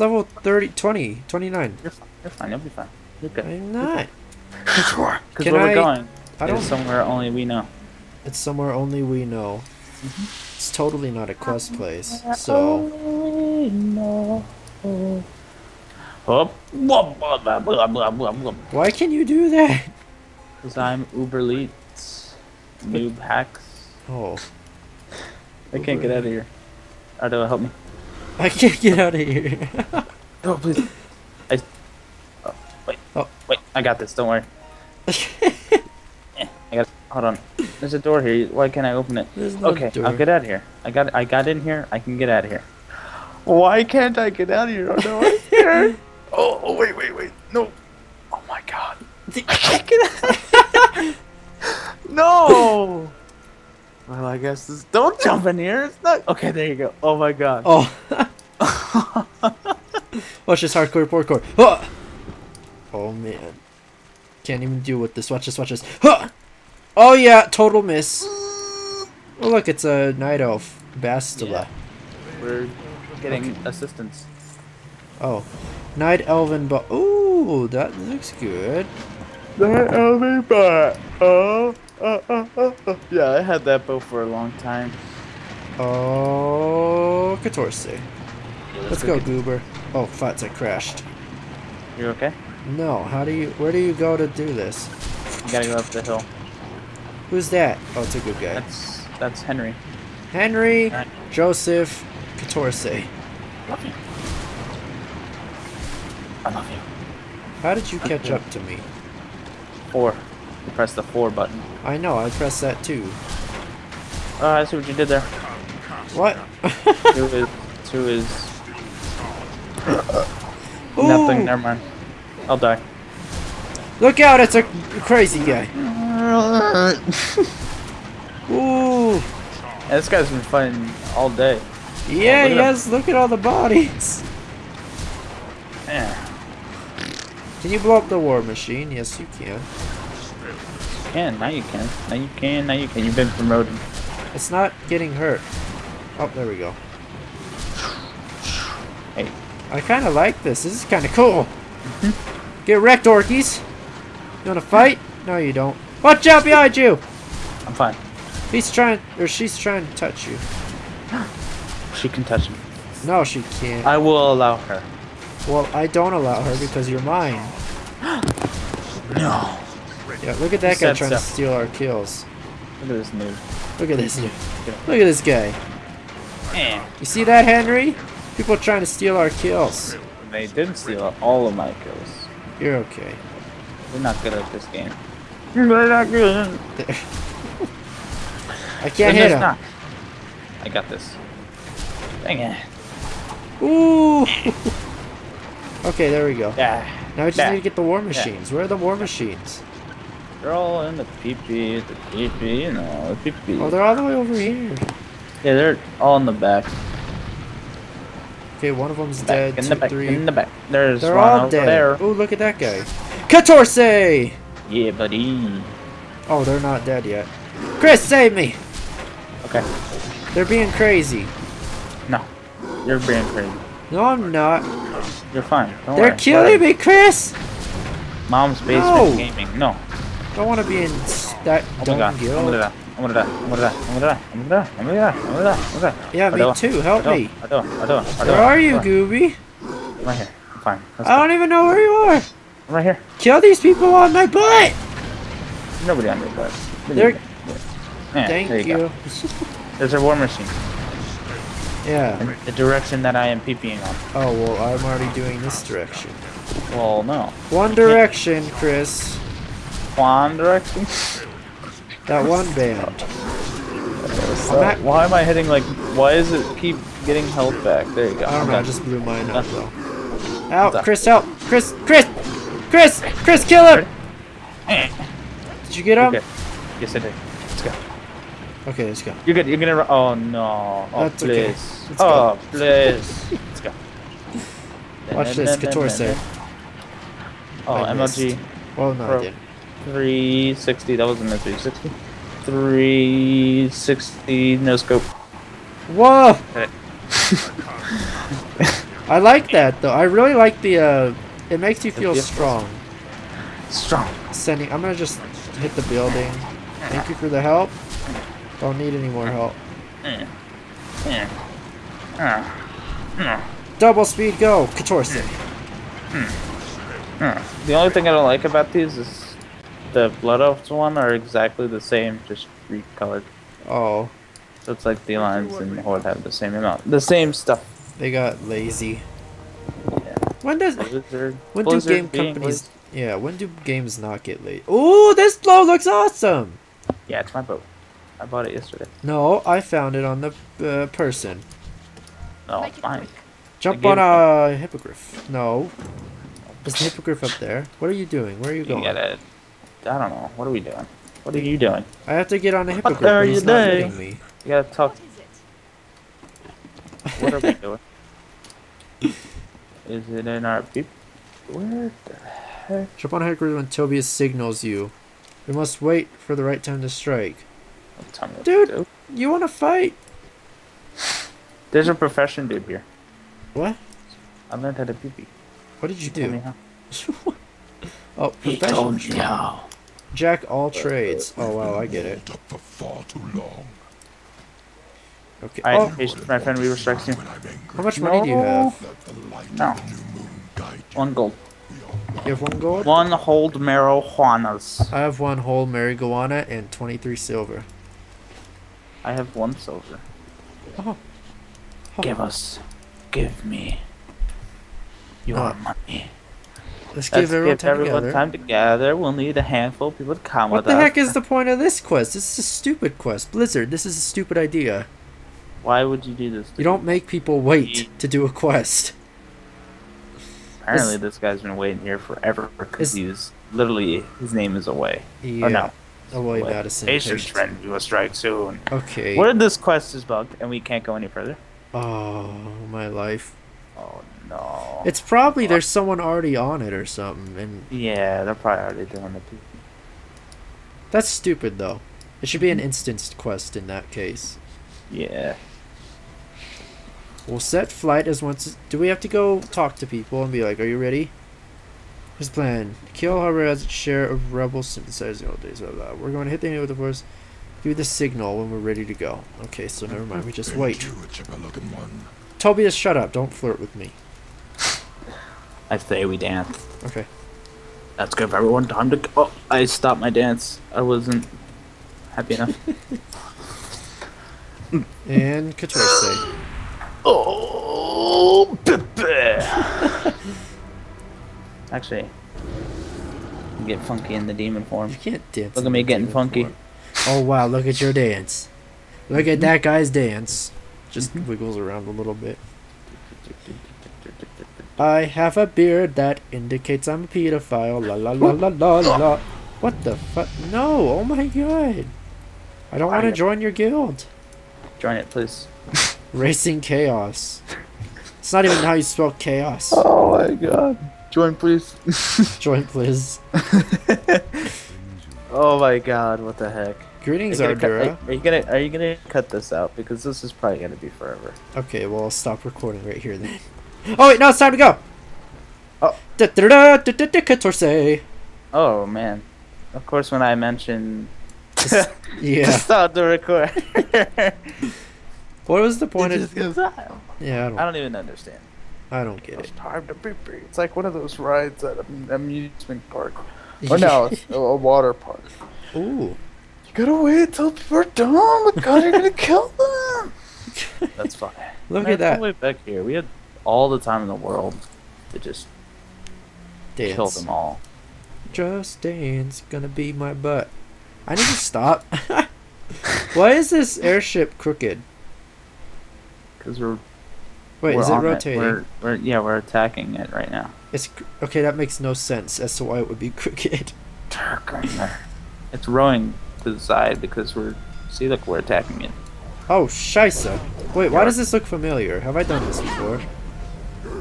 Level 30, 20, 29. You're fine. You're fine. You'll be fine. You're good. I'm not. Because where I- we're going I is don't. somewhere only we know. It's somewhere only we know. Mm-hmm. It's totally not a quest place. So Only know. Oh, why can you do that? Because I'm Uber Leets. Noob hacks. Oh, I can't get out of here. Ardo, help me. I can't get out of here. Oh, please. I. Oh, wait. Oh. Wait, I got this. Don't worry. I got. Hold on. There's a door here. Why can't I open it? No Okay, door. I'll get out of here. I got. I got in here. I can get out of here. Why can't I get out of here? Oh no, I'm scared. oh, oh, wait, wait, wait. No. Oh my god. I can't get out. no. Well, I guess this. Don't jump in here. It's not. Okay, there you go. Oh my god. Oh. Watch this hardcore parkour. Huh! Oh man. Can't even deal with this. Watch this, watch this. Huh! Oh yeah, total miss. Oh look, it's a night elf. Bastila. Yeah. We're getting assistance. Oh. Night elven but ooh, that looks good. That elven but. Oh, uh, uh, uh, uh. Yeah, I had that bow for a long time. Oh Catorce. Let's go, get- Goober. Oh, Futz, I crashed. You okay? No, how do you where do you go to do this? You gotta go up the hill. Who's that? Oh, it's a good guy. That's that's Henry. Henry. Joseph, Catorce. Love you. I love you. How did you catch up to me? Four. Press the four button. I know, I pressed that too. Oh, I see what you did there. What? Two is two is nothing. Never mind. I'll die. Look out, it's a crazy guy. Ooh. Yeah, this guy's been fighting all day. Yeah, look at him. yes, look at all the bodies. Yeah. Can you blow up the war machine? Yes, you can. You can now you can now you can now you can. You've been promoted. It's not getting hurt. Oh, there we go. Hey, I kind of like this. This is kind of cool. Mm-hmm. Get wrecked, orkies. You want to fight? No, you don't. Watch out behind you! I'm fine. He's trying, or she's trying to touch you. She can touch me. No, she can't. I will allow her. Well, I don't allow her because you're mine. No. Yeah, look at that guy said trying to steal our kills. Look at this noob. Look at this dude. Look at this guy. Eh. You see that, Henry? People trying to steal our kills. They didn't steal all of my kills. You're okay. We're not good at this game. We're not good. I can't hit him. Not. I got this. Dang it. Ooh. okay, there we go. Yeah. Now we just Yeah. need to get the war machines. Where are the war machines? They're all in the PP, the PP, you know, the PP. Oh, they're all the way over here. yeah, they're all in the back. Okay, one of them's Back, dead. in Two, the back, three. in the back. There's They're one all over dead. there. Oh, look at that guy. Catorce! Yeah, buddy. Oh, they're not dead yet. Chris, save me! Okay. They're being crazy. No. You're being crazy. No, I'm not. You're fine. Don't They're worry. killing me, Chris! Mom's basement No. gaming. No. Don't want to be in that Oh dumb god. I'm gonna die. I'm gonna die. I'm gonna die. I'm gonna die. I'm gonna die. I'm gonna die. I'm gonna die. I'm gonna die. Yeah, me too. Help me. Ardo. Ardo. Ardo. Where are you, Gooby? I'm right here. I'm fine. Let's I go. don't even know where you are. I'm right here. Kill these people on my butt! Nobody on your butt. They're- Yeah, Thank there you. you. There's a war machine. Yeah. In the direction that I am peeing on. Oh, well, I'm already doing this direction. Well, no. One direction, Chris. One direction. That one band. So, at- why am I hitting like? Why is it keep getting held back? There you go. I don't know, I just blew mine up, though. Done. Chris, help! Chris! Chris! Chris! Chris, kill him! Eh. Did you get him? Okay. Yes, I did. Let's go. Okay, let's go. You're good. You're gonna. Oh no. Oh That's please. Let's oh please. Let's go. Watch this, Catorce. Oh, MLG Well, no, I didn't. 360. That wasn't a 360. 360 no scope. Whoa! I like that though. I really like the. Uh, it makes you feel strong. Strong. Sending. I'm gonna just hit the building. Thank you for the help. Don't need any more help. Double speed, go, Catorce. Ah. The only thing I don't like about these is the Blood Elves one are exactly the same, just recolored. Oh, So it's like Alliance and Horde have the same amount, the same stuff. they got lazy. Yeah. When does Blizzard. when do game being companies? Yeah, when do games not get late? Ooh, this blow looks awesome. Yeah, it's my boat. I bought it yesterday. No, I found it on the uh, person. No, it's mine. Jump on a hippogriff. No. There's a hippogriff up there. What are you doing? Where are you You going? Get it. I don't know. What are we doing? What are you doing? I have to get on a hippogriff, are you he's not doing? letting me. You gotta talk. What are we doing? Is it in our beep? Where the heck? Jump on a hippogriff when Tobias signals you. We must wait for the right time to strike. Don't tell me what Dude. to do. You want to fight? There's a profession dude here. What? I learned how to pee pee. What did you Tell me do? how. oh, professional. How. Jack all trades. Oh wow, I get it. Up for far too long. Okay. Alright, Oh, patience, my friend, we were striking you. When I'm angry, how much money do you have? let No. of the new moon guide you. One gold. You have one gold. One hold marijuanas. I have one whole marijuana and 23 silver. I have one silver. Oh. Oh. Give us. Give me. Your Uh, money. Let's give Let's everyone give time everyone together. time together. We'll need a handful of people to come What with the us. heck is the point of this quest? This is a stupid quest. Blizzard, this is a stupid idea. Why would you do this? You don't make people wait to do a quest. Apparently, this- this guy's been waiting here forever because he's literally his name is away. Oh, yeah. Or no. Away Away. Madison. Patience, friend. We will strike soon. Okay. What if this quest is bugged and we can't go any further? Oh, my life. Oh no. It's probably there's someone already on it or something, and yeah, they're probably already doing it. too. that's stupid though. It should be Mm-hmm. an instanced quest in that case. Yeah. We'll set flight as once. Do we have to go talk to people and be like, "Are you ready?" His plan: kill Harbor has its share of rebels synthesizing all days. Blah, blah. We're going to hit the enemy with the force. Do the signal when we're ready to go. Okay, so never mind. We just Thank wait. you, chipper-looking one. Tobias, shut up! Don't flirt with me. I say we dance. Okay. Let's for everyone time to. Oh, I stopped my dance. I wasn't happy enough. And Catorce. oh. Actually, get funky in the demon form. You can't dance. Look at me getting funky. form. Oh wow! Look at your dance. Look at mm-hmm. that guy's dance. Just mm-hmm. wiggles around a little bit. I have a beard that indicates I'm a pedophile. La la la la la la. What the fuck? No! Oh my god! I don't want to join your guild. Join it, please. Racing chaos. It's not even how you spell chaos. Oh my god. Join, please. Join, please. oh my god, what the heck? Greetings, Are you, gonna Ardura. cut, are you gonna are you gonna cut this out because this is probably gonna be forever. Okay, well, I'll stop recording right here then. Oh wait, no, it's time to go. Oh. Da da da da da da Catorce. Oh man. Of course when I mentioned Yeah. stop the record. What was the it point just of? goes out. Yeah, I I don't. don't even understand. I don't get It's it. time to beep beep. It's like one of those rides at an amusement park. Or no, it's a, a water park. Ooh. You gotta wait till people are done because you're gonna kill them. That's fine. Look Man, at that Way back here, we had all the time in the world to just kill them all. Just dance, gonna be my butt. I need to stop. Why is this airship crooked? Because we're Wait, we're is it rotating? We're, we're yeah, we're attacking it right now. It's okay. That makes no sense as to why it would be crooked. It's rowing to the side because we're see look we're attacking it. Oh, scheisse. Wait, why does this look familiar? Have I done this before?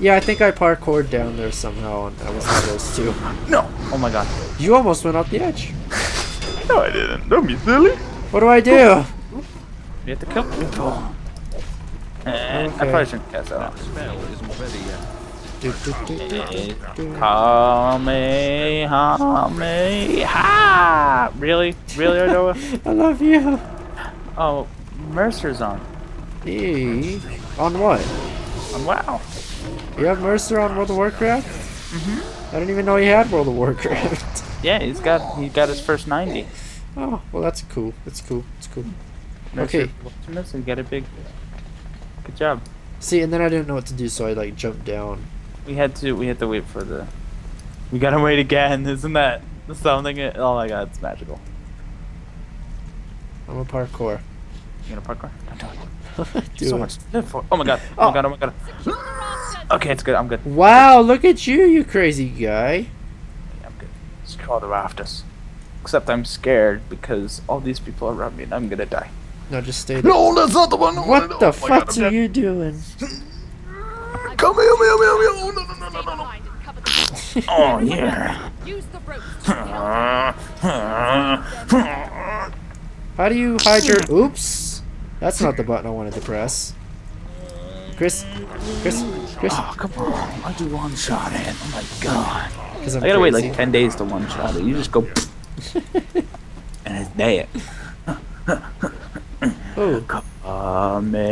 Yeah, I think I parkoured down there somehow, and I was supposed to. No! Oh my god. You almost went off the edge. No, I didn't. Don't be silly. What do I do? We have to kill people. Eh, I probably shouldn't cast that That out. spell isn't ready yet. Do, do, do, do, do, do. Kamehameha! Really? Really, Ardoa? I love you. oh, Mercer's on. Hey. On what? On WoW. You have Mercer on World of Warcraft? Mm-hmm. I didn't even know he had World of Warcraft. Yeah, he's got he got his first 90. oh, well that's cool. That's cool. That's cool. Mercer Okay. Ultimates, he got a big. Good job. See, and then I didn't know what to do, so I like jumped down. We had to we had to wait for the. We gotta wait again. Isn't that something? Oh my god, it's magical. I'm a parkour. You gonna parkour? Don't do it. do so it. much to live for. Oh my god. Oh, Oh. my god. Oh my god. Okay, it's good. I'm good. Wow, look at you, you crazy guy. Yeah, I'm good. Just crawl the rafters. Except I'm scared because all these people are around me and I'm gonna die. No, just stay there. No, that's not the one. What the Oh my God, fuck are dead. you doing? Come here, come here, come here. Oh, no, no, no, no, no, no. Oh yeah. Use the ropes. How do you hide your... Oops. That's not the button I wanted to press. Chris? Chris? Chris? Oh come on. Why'd you one shot it? Oh my god. I'm gotta wait like 10 days to one shot it. You just go. and it's dead. Oh, Kamehameha.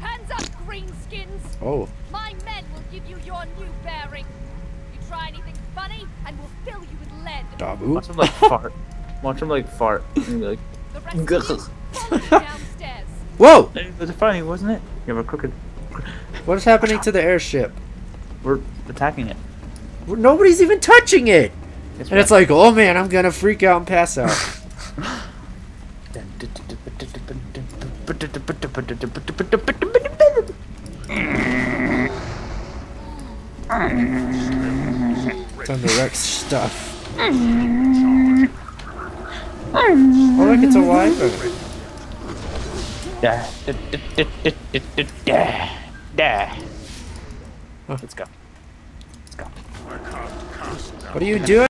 Hands up, greenskins! oh. My men will give you your new bearing. You try anything funny, and we'll fill you with lead. Dabu? Watch him like fart. Watch him like fart. And be like, The rest of you, follow me downstairs. Whoa! it was funny, wasn't it? You have a crooked. What is happening to the airship? We're attacking it. Nobody's even touching it! And it's like, oh man, I'm gonna freak out and pass out. Time to wreck stuff. Oh look, it's a wyvern. Da, da, da, da, da, da, da, da. Let's go. Let's go. What are you doing?